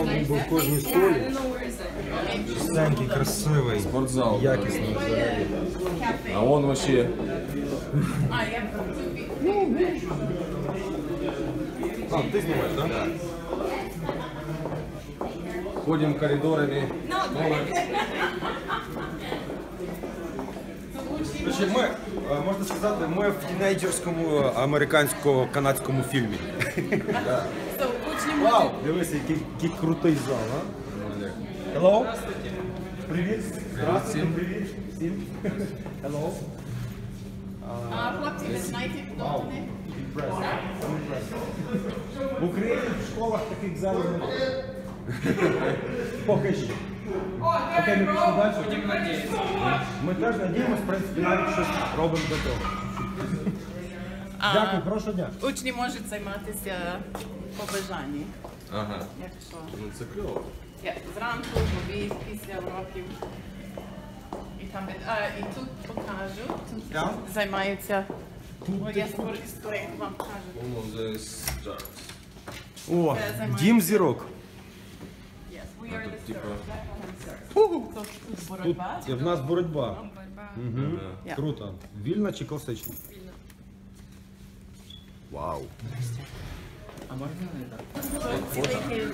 він був в кожній школі. Чистенький, красивий, Спортзал. якісний взагалі. А он вообще... А, ти знімаєш, так? Да? Ходим коридорами. Короче, ми, е, можна сказати, ми в тінейджерському американсько-канадському фільмі. Вау! Дивися, який, який крутий зал, а? Hello? Привіт. Здравствуйте, привіт. Всім. Hello. Хлопці, ви знаєте, хто вони? В Україні в школах таких залів немає. Поки що. Окей, ми пішли далі. Ми теж надіємось, в принципі, навіть щось робимо до того. Дякую, хорошого дня. Учні можуть займатися по бажанні, Ага. якщо Ну це кльово. Я зранку, в обід, після уроків. І там від- а, і тут покажу. Тут Я? займаються. О, я скоро історію вам жарт. О, дім зірок. Yes, we are the типа- circle. Тут тут боротьба. В нас боротьба. Я. Круто. Вільна чи класична? Вау. Цілий день.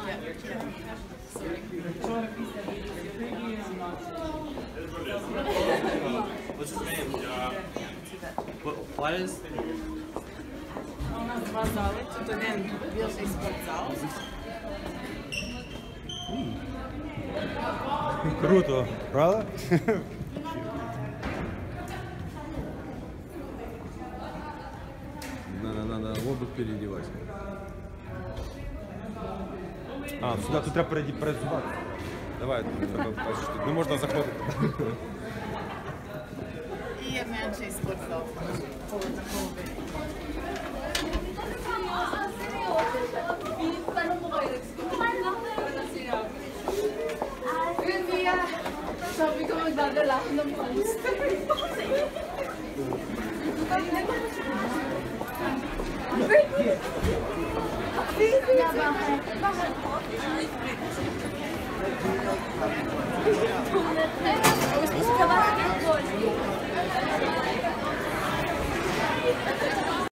Yeah, yeah. Sorry. Вчора після What's his name? Uh, what, what is? У нас два зали. Тут один більший спортзал. Круто, правда? надо обувь переодевать. А, сюди тут треба переді- перезувати. Давай, треба бачиш, тут не можна заходити. І є менший спортзал. Коло такого виду. Kuya, sabi ko magdadala ako ng poster. Thank you.